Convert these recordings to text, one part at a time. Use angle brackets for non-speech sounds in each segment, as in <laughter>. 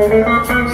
Thank you.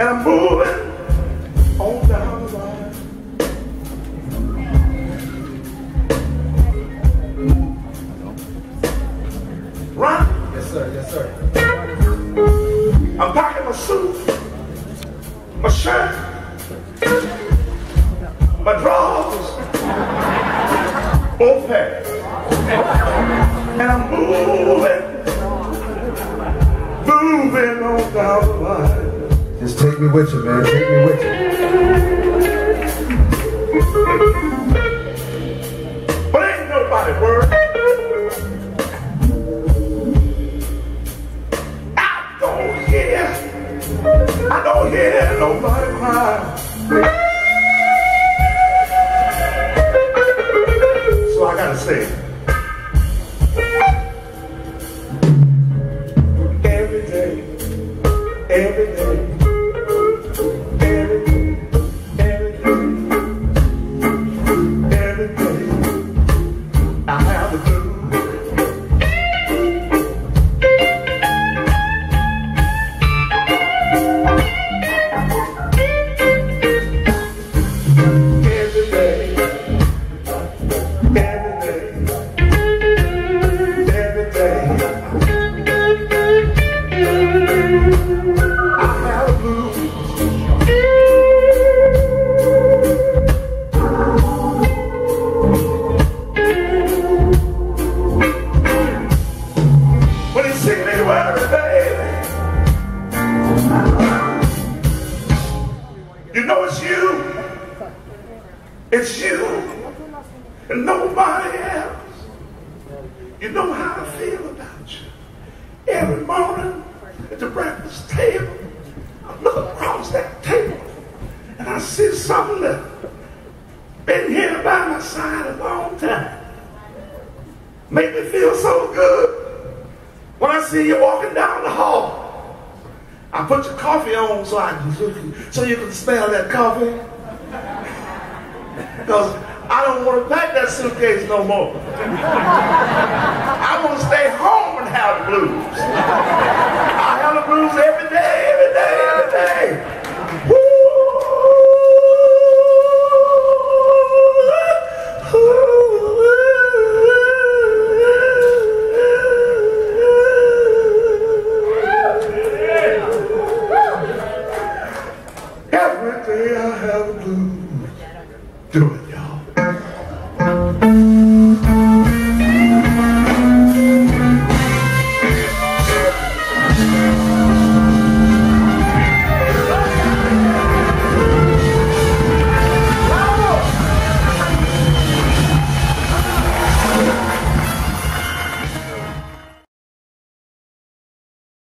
And I'm moving on down the line. Right? Yes, sir. Yes, sir. I'm packing my suit, my shirt, my drawers, both packed. And I'm moving, moving on down the line. Just take me with you, man. Take me with you. But ain't nobody worried. I don't hear, I don't hear nobody cry. Table, I look across that table and I see something that been here by my side a long time. Make me feel so good when I see you walking down the hall. I put your coffee on so I can, so you can, smell that coffee. Because I don't want to pack that suitcase no more. <laughs> I want to stay home and have the blues. do it.